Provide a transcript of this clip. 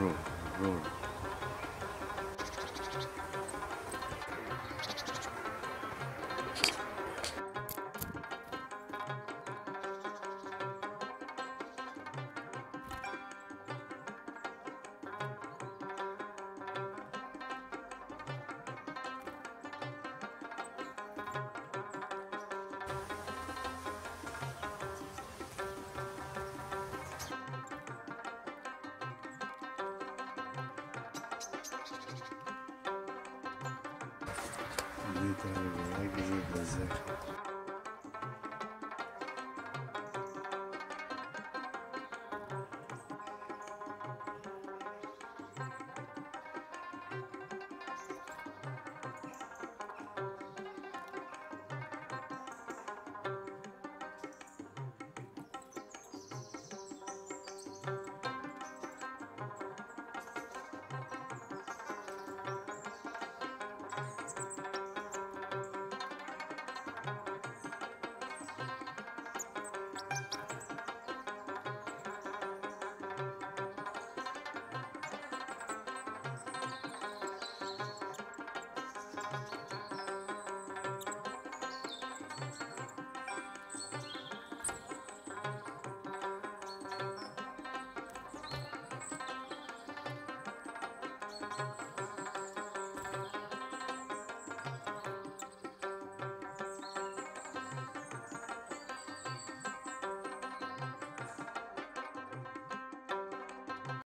ロールロール ai que fazer.